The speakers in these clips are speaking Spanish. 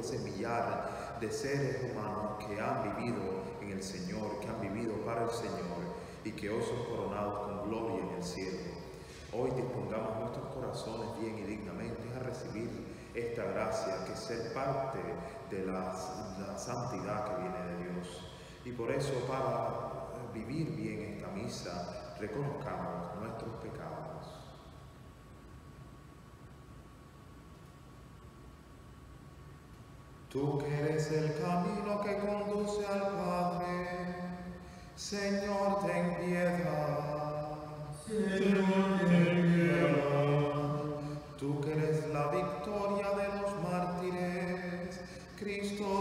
ese millar de seres humanos que han vivido en el Señor, que han vivido para el Señor y que hoy son coronados con gloria en el cielo. Hoy dispongamos nuestros corazones bien y dignamente a recibir esta gracia que es ser parte de la, la santidad que viene de Dios. Y por eso para vivir bien esta misa, reconozcamos nuestra Tú que eres el camino que conduce al Padre, Señor, ten piedad. Señor, ten piedad. Tú que eres la victoria de los mártires, Cristo,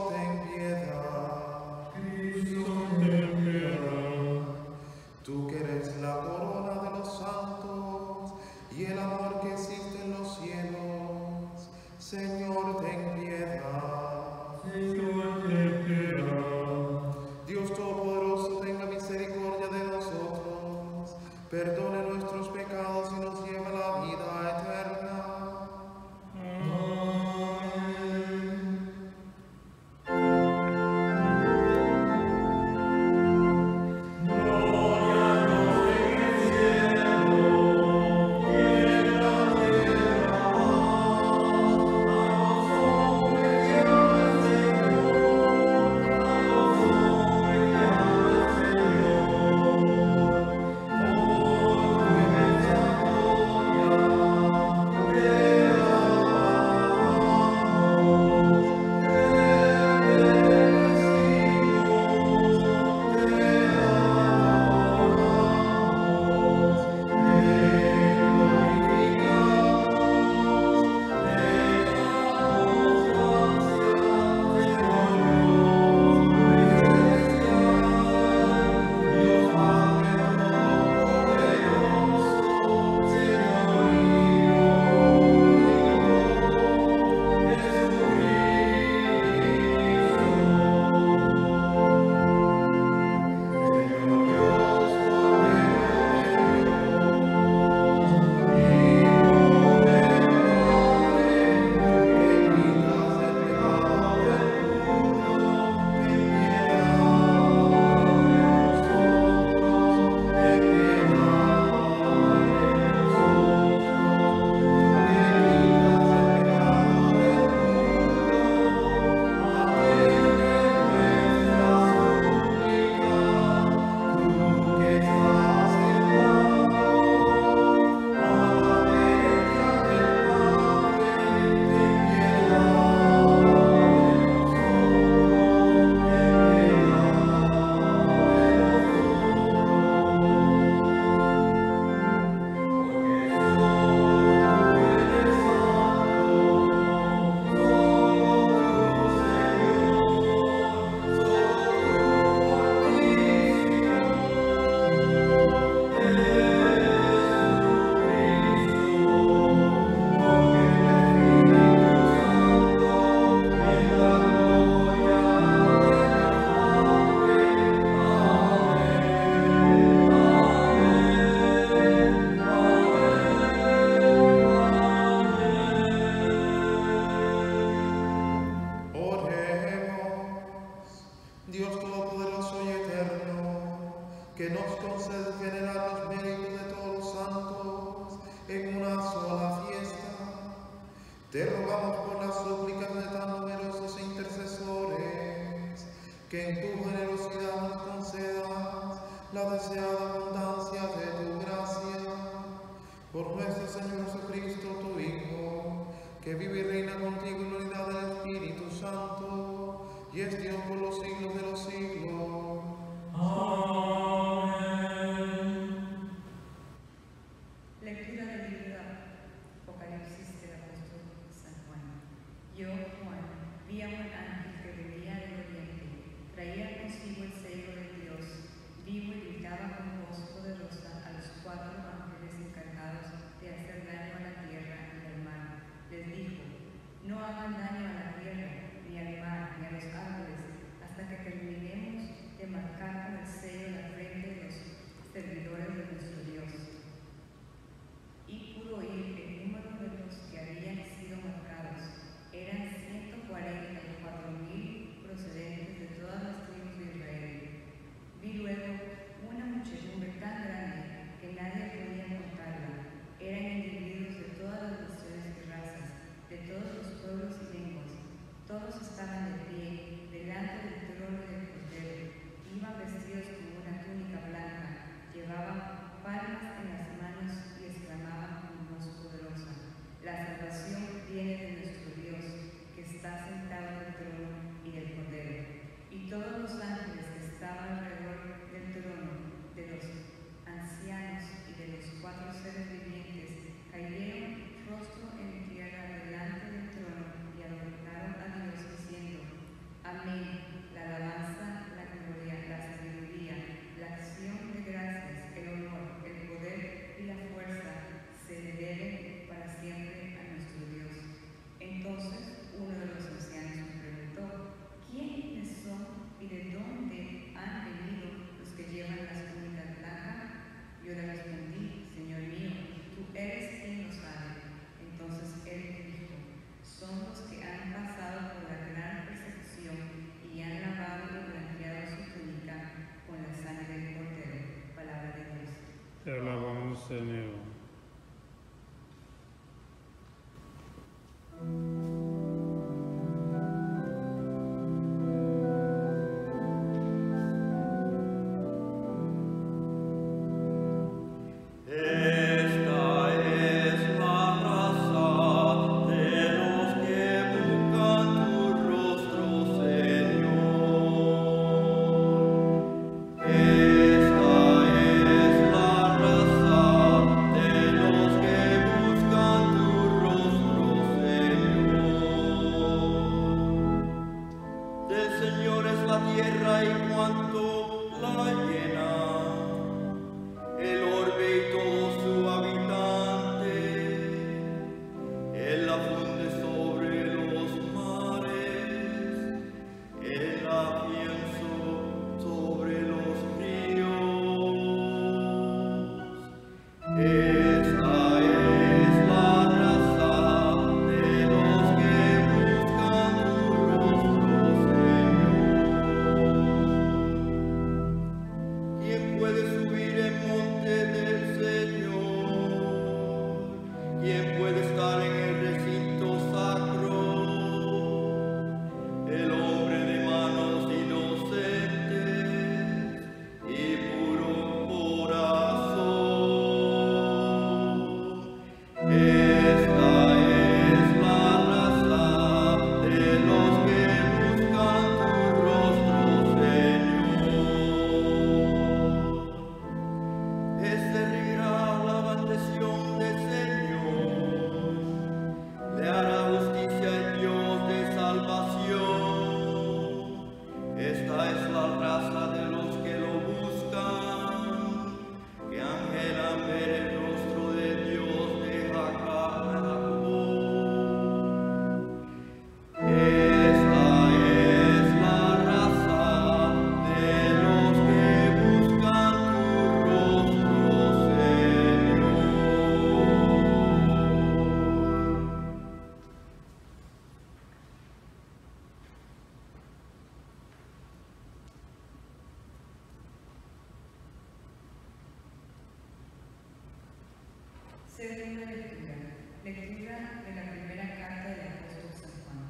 Segunda lectura. Lectura de la primera carta del apóstol San Juan.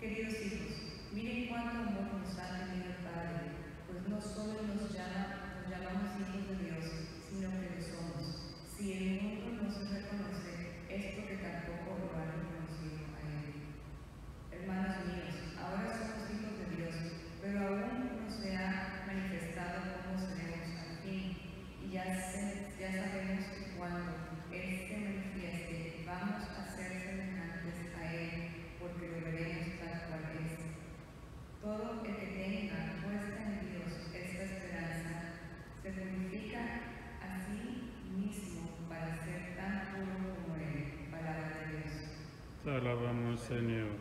Queridos hijos, miren cuánto amor nos ha tenido el Padre, pues no solo nos, llama, nos llamamos hijos de Dios, sino que lo somos. Si el mundo no se reconoce, es porque tampoco lo hará. acabamos, Senhor.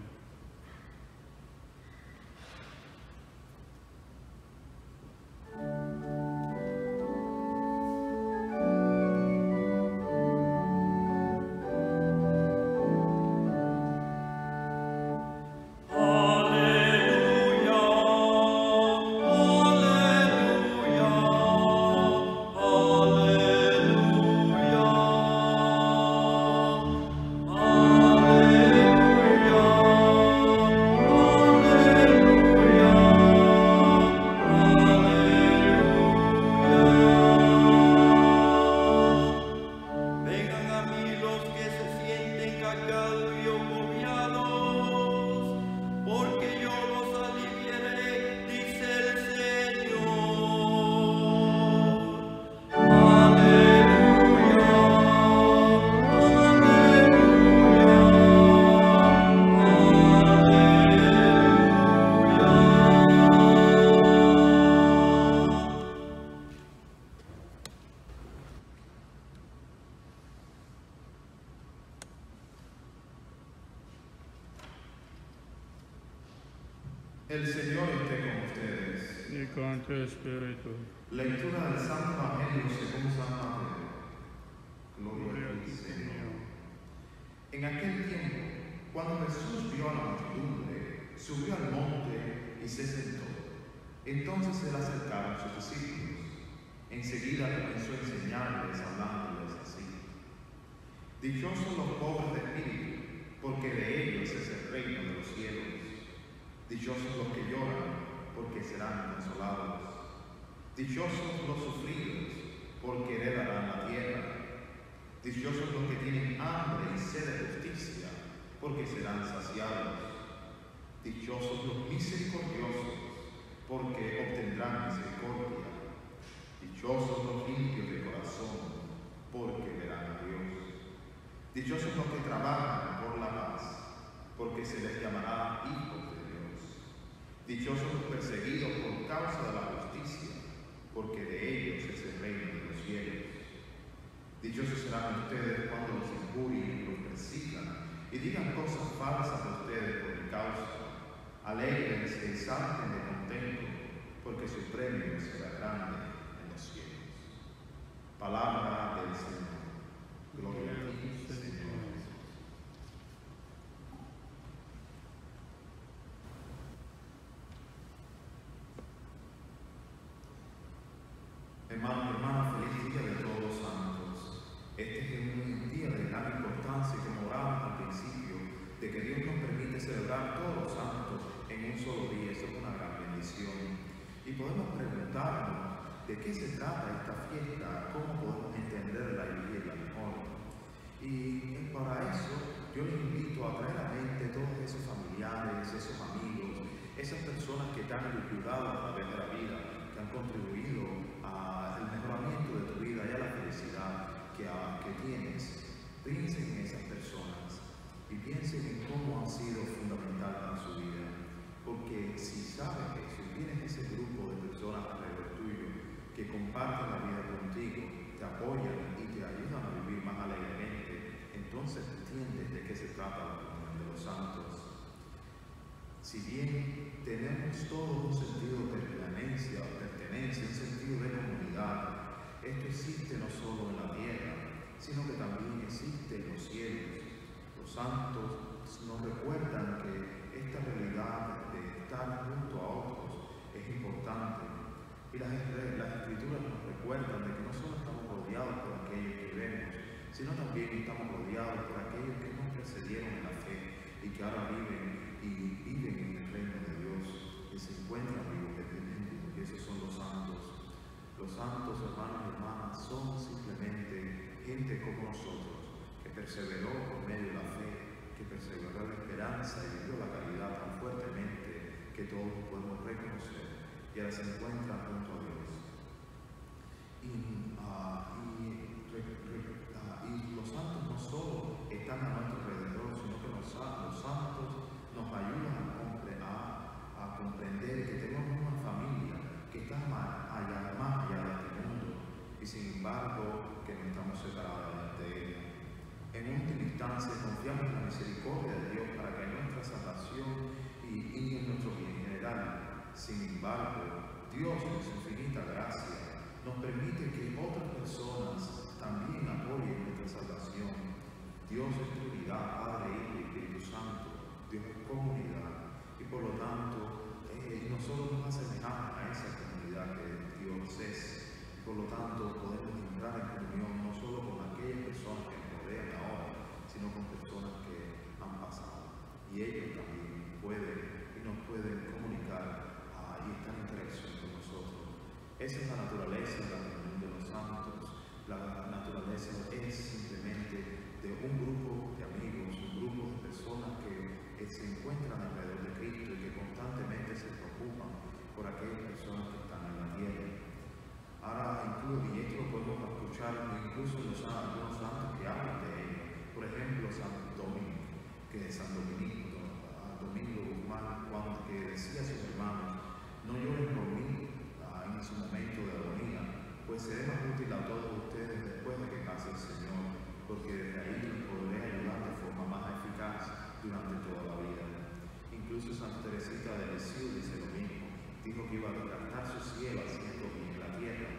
porque heredarán la tierra. Dichosos los que tienen hambre y sed de justicia, porque serán saciados. Dichosos los misericordiosos, porque obtendrán misericordia. Dichosos los limpios de corazón, porque verán a Dios. Dichosos los que trabajan por la paz, porque se les llamará hijos de Dios. Dichosos los perseguidos por causa de la justicia porque de ellos es el reino de los cielos. Dichosos serán ustedes cuando los injurien y los persigan y digan cosas falsas de ustedes por mi causa. Alégrense y salten de contento, porque su premio será grande en los cielos. Palabra del Señor. Gloria a ti, Señor. Hermano y hermana, feliz día de todos los santos. Este es un día de gran importancia, como orábamos al principio, de que Dios nos permite celebrar todos los santos en un solo día. Eso es una gran bendición. Y podemos preguntarnos de qué se trata esta fiesta, cómo podemos entenderla y vivirla mejor. Y para eso yo a traer a mente todos esos familiares, esos amigos, esas personas que te han ayudado a través de la vida, que han contribuido al mejoramiento de tu vida y a la felicidad que, que tienes. Piensen en esas personas y piensen en cómo han sido fundamental para su vida. Porque si sabes eso y tienes ese grupo de personas alrededor tuyo que comparten la vida contigo, te apoyan y te ayudan a vivir más alegremente, entonces entiendes de qué se trata la comunión de los santos. Si bien tenemos todo un sentido de pertenencia, pertenencia, un sentido de comunidad, esto existe no solo en la tierra, sino que también existe en los cielos. Los santos nos recuerdan que esta realidad de estar junto a otros es importante. Y las, escrituras nos recuerdan de que no solo estamos rodeados por sino también estamos rodeados por aquellos que nos precedieron en la fe y que ahora viven y viven en el reino de Dios, que se encuentran vivos eternamente, porque esos son los santos. Los santos, hermanos y hermanas, son simplemente gente como nosotros, que perseveró por medio de la fe, que perseveró la esperanza y vivió la caridad tan fuertemente que todos podemos reconocer y ahora se encuentran junto a Dios. Y, están a nuestro alrededor, sino que los, sa- los santos nos ayudan a, a- comprender que tenemos una familia que está allá, más allá de este mundo y sin embargo que no estamos separados de ella. En última instancia confiamos en la misericordia de Dios para que nuestra salvación y, en nuestro bien general. Sin embargo, Dios en su infinita gracia nos permite que otras personas también apoyen. Dios es Trinidad, Padre, Hijo y Espíritu Santo. Dios es comunidad. Y por lo tanto, eh, nosotros nos asemejamos a esa comunidad que Dios es. Por lo tanto, podemos entrar en comunión no solo con aquellas personas que nos rodean ahora, sino con personas que han pasado. Y ellos también pueden y nos pueden comunicar ah, y estar en interacción con nosotros. Esa es la naturaleza de la comunión de los santos. La naturaleza es un grupo de amigos, un grupo de personas que, se encuentran alrededor de Cristo y que constantemente se preocupan por aquellas personas que están en la tierra. Ahora, incluso, y esto lo podemos escuchar incluso los san- algunos santos que hablan de ello. Por ejemplo, San Domingo, que es San Dominico, ah, Domingo Guzmán, cuando que decía a sus hermanos, no lloren por mí ah, en su momento de agonía, pues seré más útil a todos ustedes después de que pase el Señor, porque desde ahí los podré ayudar de forma más eficaz durante toda la vida. Incluso Santa Teresita de Lisieux dice lo mismo, dijo que iba a gastar su cielo haciendo bien en la tierra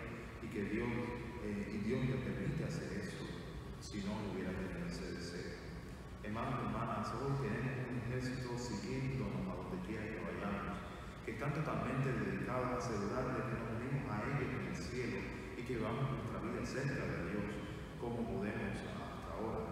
y que Dios, eh, y Dios le permite hacer eso si no no hubiera tenido ese deseo. Hermanos y hermanas, hoy tenemos un ejército que están totalmente dedicados a asegurar de que nos unimos a ellos en el cielo y que vamos nuestra vida cerca de Dios como podemos hasta ahora.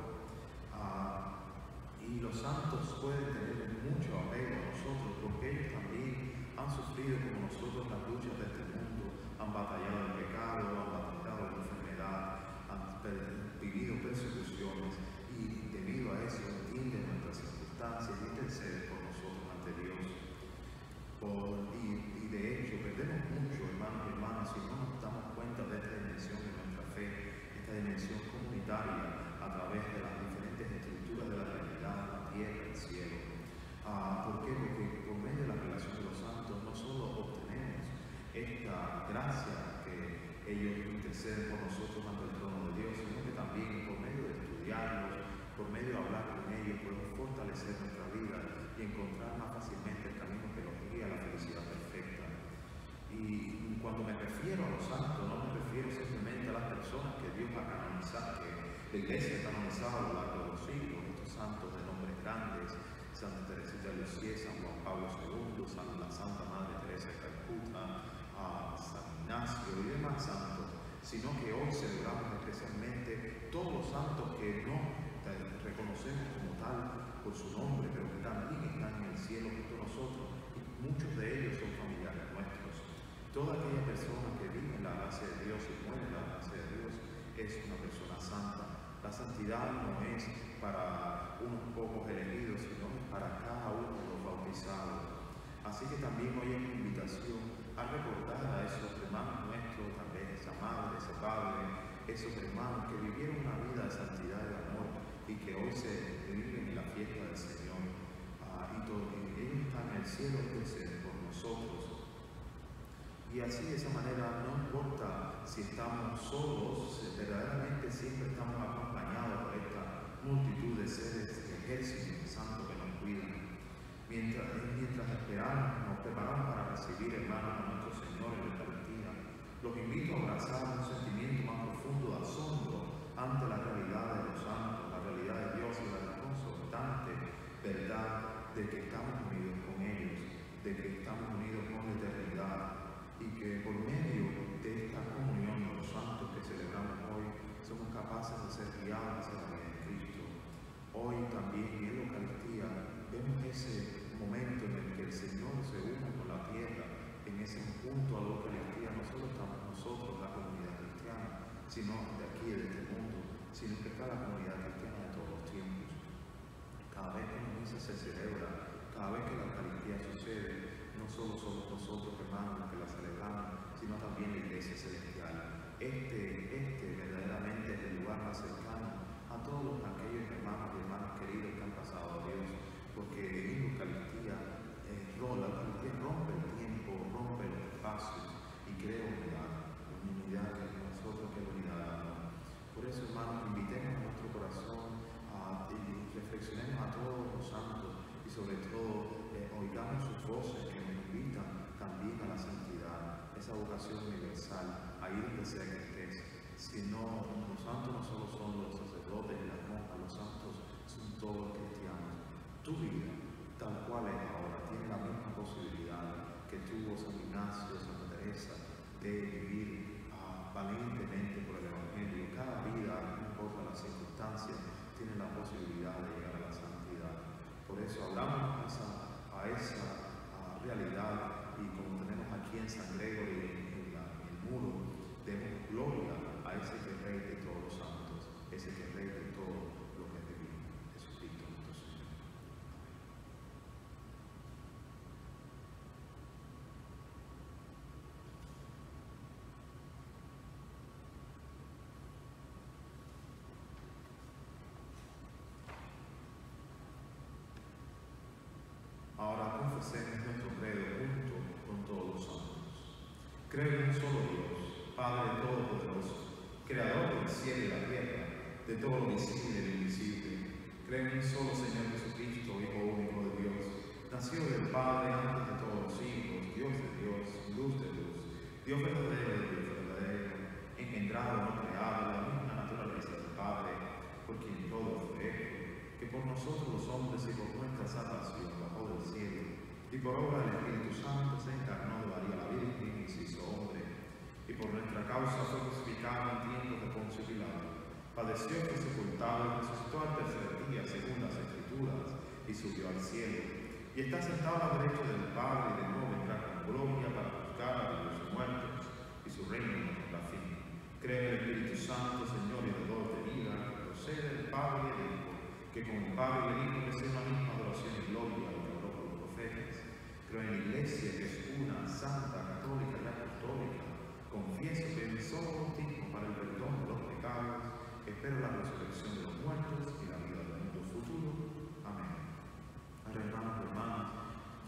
Ah, y los santos pueden tener mucho apego a nosotros porque ellos también han sufrido como nosotros las luchas de este mundo, han batallado el pecado, han batallado la enfermedad, han vivido persecuciones y debido a eso entienden nuestras circunstancias y interceden por nosotros ante Dios. Por- y, y de hecho perdemos mucho, si no nos damos cuenta de esta dimensión de nuestra fe, esta dimensión comunitaria a través de las diferentes estructuras de la realidad, la tierra, el cielo. Ah, ¿Por qué? Porque por medio de la relación de los santos gracia que ellos interceden por nosotros ante el trono de Dios, sino que también por medio de estudiarlos, por medio de hablar con ellos, podemos fortalecer nuestra vida y encontrar más fácilmente el camino que nos guía a la felicidad perfecta. Cuando me refiero a los santos, no me refiero simplemente a las personas que Dios ha canonizado, que la iglesia ha canonizado a lo largo de los siglos, estos santos de nombres grandes, Santa Teresita de Lisieux, San Juan Pablo II, San, la Santa Madre Teresa de Calcuta, a San Ignacio y demás santos, sino que hoy celebramos especialmente todos los santos que no reconocemos como tal por su nombre, pero que también están en el cielo junto a nosotros, y muchos de ellos son familiares. Toda aquella persona que vive en la gracia de Dios y muere en la gracia de Dios es una persona santa. La santidad no es para unos pocos elegidos, sino para cada uno de los bautizados. Así que también hoy es una invitación a recordar a esos hermanos nuestros, también esa madre, ese padre, esos hermanos que vivieron una vida de santidad y de amor y que hoy se viven en la fiesta del Señor. Ah, y, todo, y ellos están en el cielo entonces por nosotros. Y así de esa manera no importa si estamos solos, verdaderamente siempre estamos acompañados por esta multitud de seres de ejércitos santos que nos cuidan. Mientras, mientras esperamos, nos preparamos para recibir, hermanos, a nuestro Señor en la Eucaristía, los invito a abrazar un sentimiento más profundo de asombro ante la realidad de los santos, la realidad de Dios y la reconfortante verdad de que estamos unidos con ellos, de que estamos unidos con la eternidad y que por medio de esta comunión de los santos que celebramos hoy, somos capaces de ser guiados hacia la vida de Cristo. Hoy también en la Eucaristía vemos ese momento en el que el Señor se une con la tierra, en ese punto a la Eucaristía, no solo estamos nosotros, la comunidad cristiana, sino de aquí, de este mundo, sino que está la comunidad cristiana de todos los tiempos. Cada vez que la misa se celebra, cada vez que la Eucaristía sucede, no solo somos nosotros hermanos que la sino también la Iglesia Celestial. Este, este verdaderamente es el lugar más cercano a todos aquellos hermanos y hermanas queridos que han pasado a Dios, porque en Eucaristía, eh, la Eucaristía rompe el tiempo, rompe los espacios y crea unidad, unidad que nosotros que la unidad. Por eso, hermanos, invitemos a nuestro corazón a, y reflexionemos a todos los santos y sobre todo eh, oigamos sus voces esa vocación universal, ahí donde sea que estés. Si no, los santos no solo son los sacerdotes y las monjas, los santos son todos los cristianos. Tu vida, tal cual es ahora, tiene la misma posibilidad que tuvo San Ignacio, Santa Teresa, de vivir ah, valientemente por el Evangelio. Cada vida, no importa las circunstancias, tiene la posibilidad de llegar a la santidad. Por eso hablamos a esa, ah, realidad y tenemos aquí en San Gregorio, en, la- en el muro, demos gloria a ese que es rey de todos los santos, ese que es rey de todo lo que es divino, Jesucristo nuestro Señor. Ahora confesemos nuestro credo junto con todos los santos. Creo en un solo Dios, Padre Todopoderoso, Creador del cielo y la tierra, de todo lo visible y lo invisible. Creo en un solo Señor Jesucristo, Hijo único de Dios, nacido del Padre antes de todos los siglos, Dios de Dios, luz de luz, Dios verdadero de Dios verdadero, engendrado, no creado, la misma naturaleza del Padre, por quien todo fue que por nosotros los hombres y por nuestra salvación bajó del cielo, y por obra del Espíritu Santo se encarnó y por nuestra causa fue crucificado en tiempos de Poncio Pilato, padeció, fue sepultado y resucitó al tercer día según las Escrituras, y subió al cielo, y está sentado a la derecha del Padre, y de nuevo vendrá con gloria para juzgar a los y muertos, y su reino no tendrá fin. Cree en el Espíritu Santo, Señor y dador de vida, que procede del Padre y del Hijo, que con el Padre y el Hijo desea una misma adoración y gloria, lo que habló los profetas. Creo en la Iglesia, que es una, santa, católica y. Confieso que en solo bautismo para el perdón de los pecados, espero la resurrección de los muertos y la vida del mundo futuro. Amén. Ahora, hermanos y hermanas,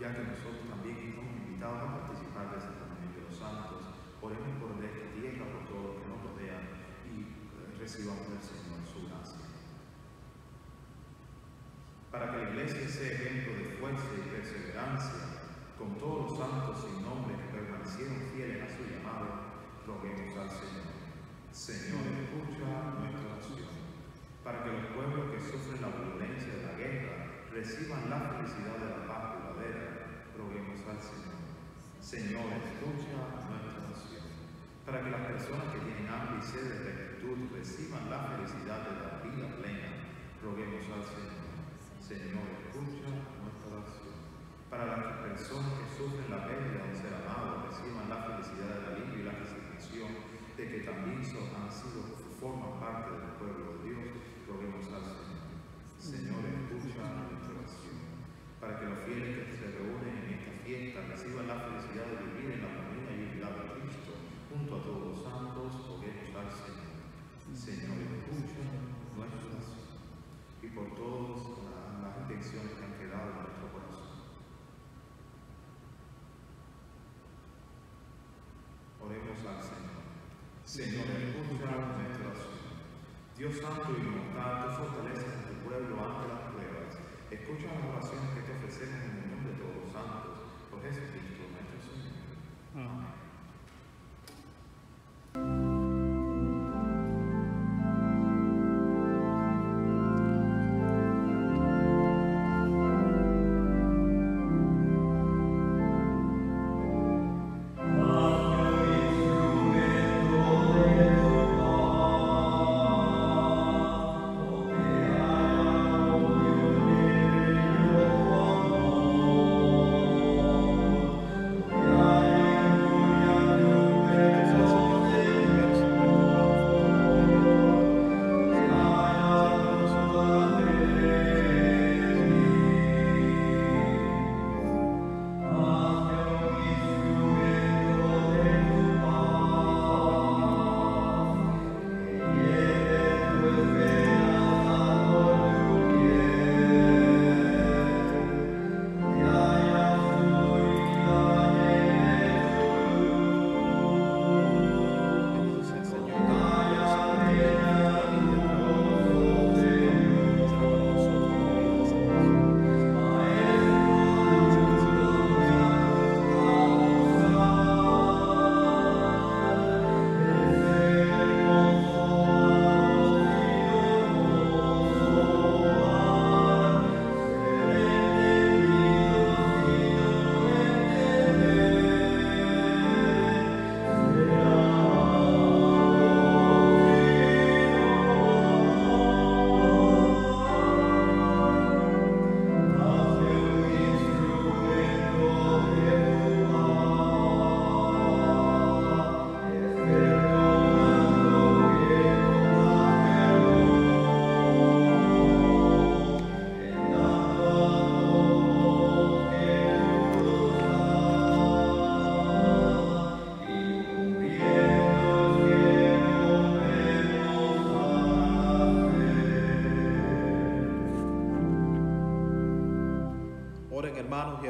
ya que nosotros también estamos invitados a participar de ese sacramento de los santos, Oremos por esta tierra, por todos los que nos rodean y eh, recibamos del Señor su gracia. Para que la iglesia sea ejemplo de fuerza y perseverancia, con todos los santos sin nombre que permanecieron fieles a su llamado, roguemos al Señor. Señor, escucha nuestra oración. Para que los pueblos que sufren la violencia de la guerra reciban la felicidad de la paz duradera, roguemos al Señor. Señor, escucha nuestra oración. Para que las personas que tienen hambre y sed de rectitud reciban la felicidad de la vida plena, roguemos al Señor. Señor, escucha nuestra oración. Para las personas que sufren la pérdida de un ser amado, reciban la felicidad del alivio y la de que también son, han sido, forman parte del pueblo de Dios, roguemos al Señor. Señor, escucha nuestra oración. Para que los fieles que se reúnen en esta fiesta reciban la felicidad de vivir en la comunión y unidad de Cristo, junto a todos los santos, roguemos al Señor. Señor, escucha nuestra oración. Y por todas las intenciones que han quedado en nuestro corazón. Oremos al Señor. Señor, nuestra oración. Dios santo y inmortal, tú fortaleces a tu pueblo ante las pruebas. Escucha las oraciones que te ofrecemos en el nombre de todos los santos, por Jesucristo nuestro Señor. Amén.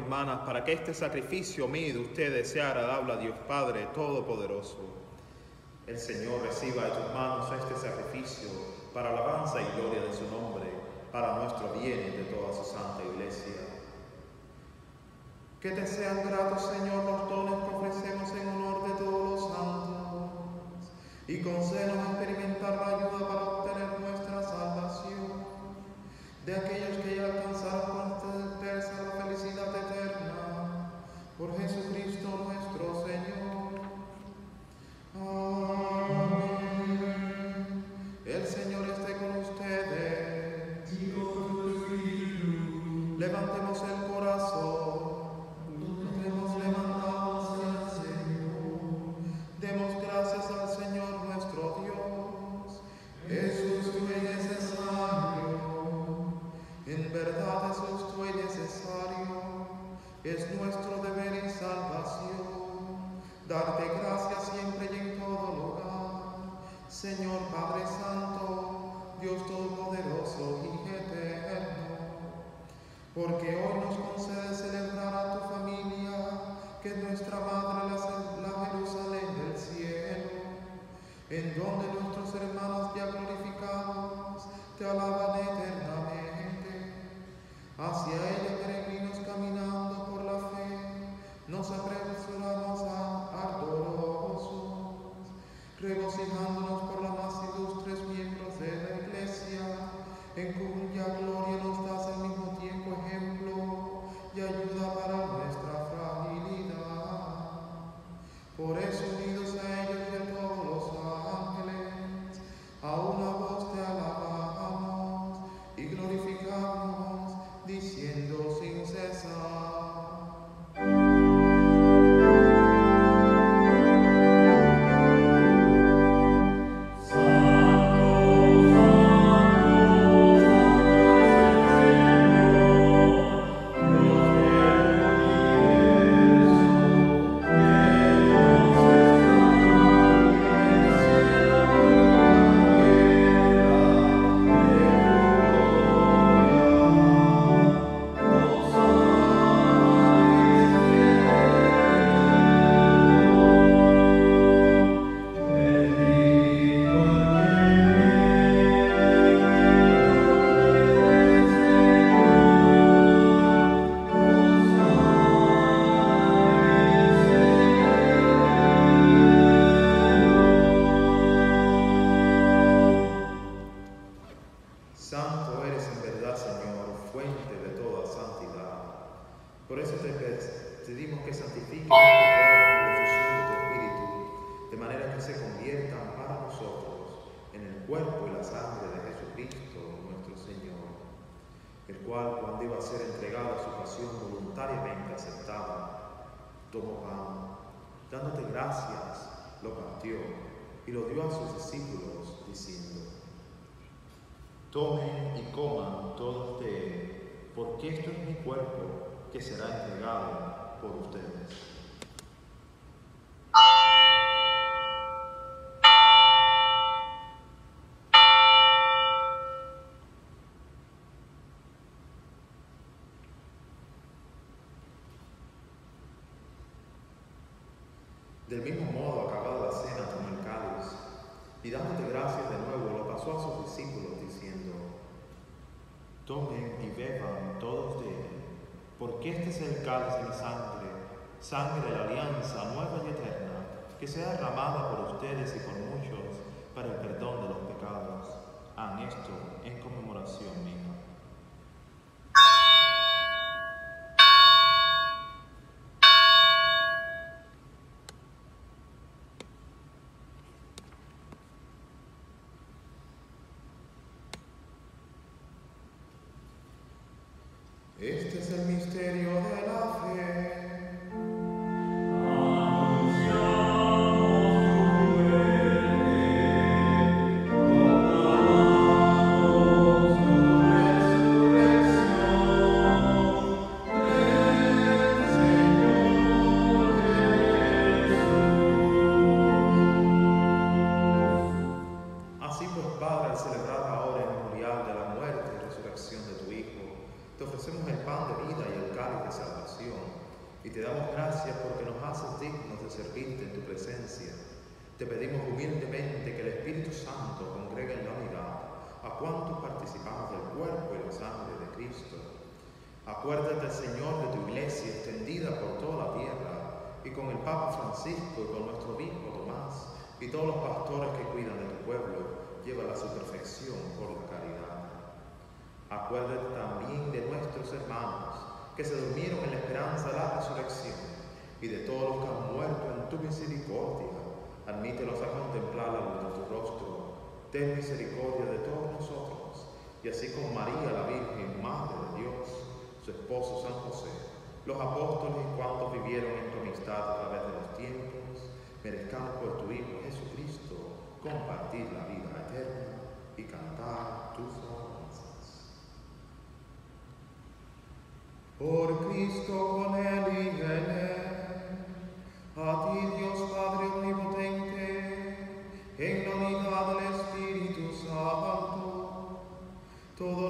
Hermanas para que este sacrificio mío de ustedes sea agradable a Dios Padre Todopoderoso. El Señor reciba de tus manos este sacrificio para alabanza y gloria de su nombre, para nuestro bien y de toda su santa iglesia. Que te sean gratos, Señor, los dones que ofrecemos en honor de todos los santos, y concédenos experimentar la ayuda para obtener nuestra salvación de aquellos porque esto es mi cuerpo que será entregado por ustedes. sangre, sangre de la alianza nueva y eterna, que sea derramada por ustedes y por muchos para el perdón de los pecados. Han esto en conmemoración. por tu Hijo Jesucristo, compartir la vida eterna y cantar tus alabanzas. Por Cristo con Él y en Él, a ti Dios Padre omnipotente, en la unidad del Espíritu Santo, todo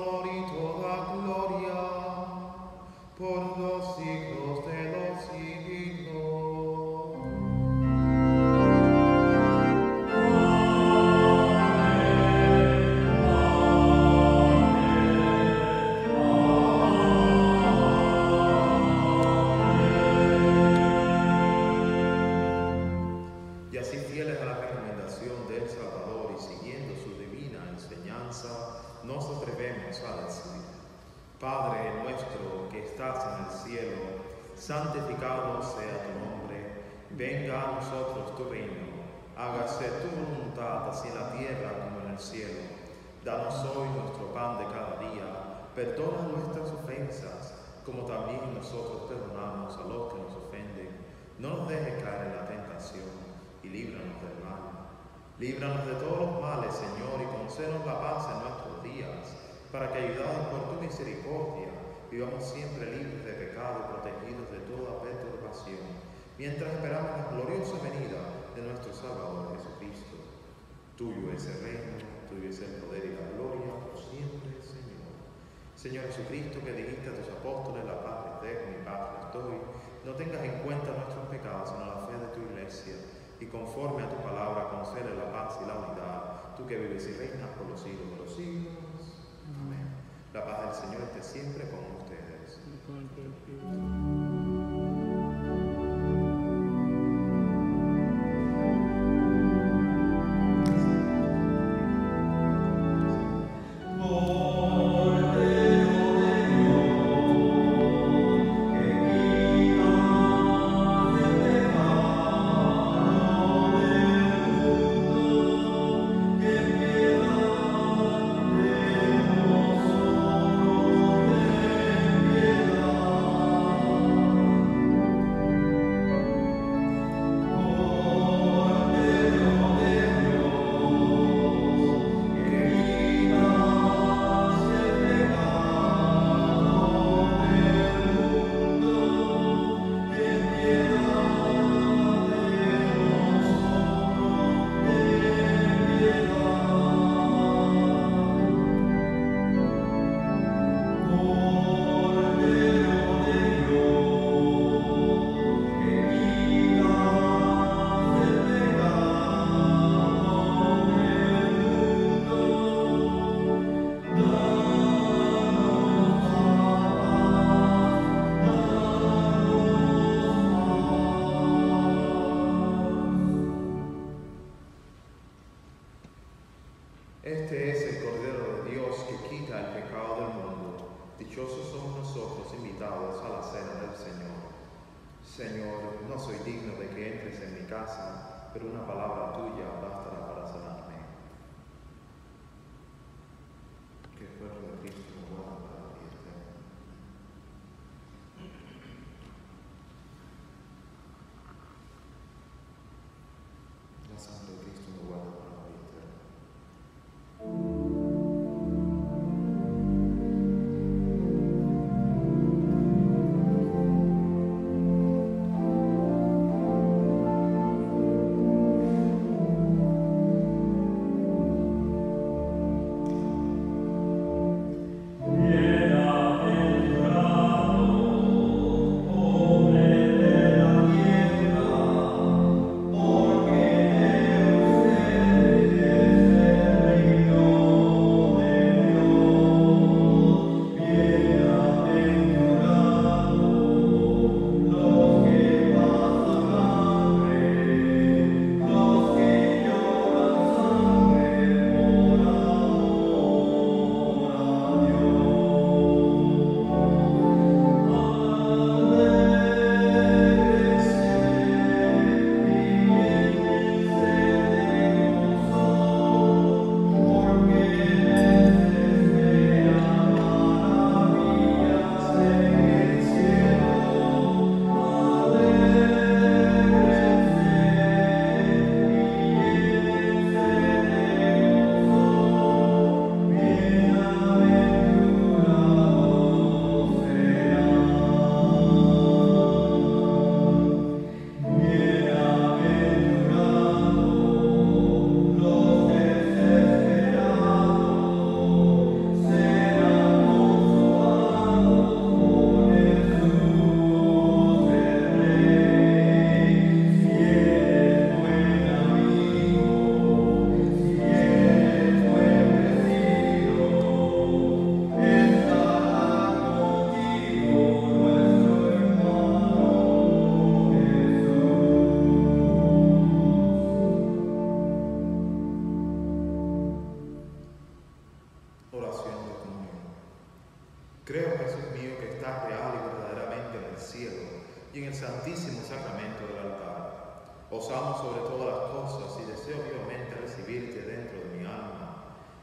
y conforme a tu palabra concede la paz y la unidad, tú que vives y reinas por los siglos de los siglos. Amén. La paz del Señor esté siempre con ustedes.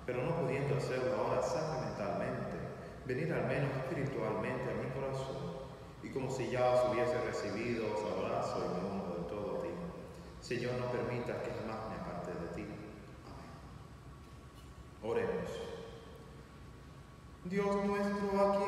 pero no pudiendo hacerlo ahora sacramentalmente, venir al menos espiritualmente a mi corazón, y como si ya os hubiese recibido, os abrazo y me uno de todo a ti. Señor, no permitas que jamás me aparte de ti. Amén. Oremos. Dios nuestro, aquí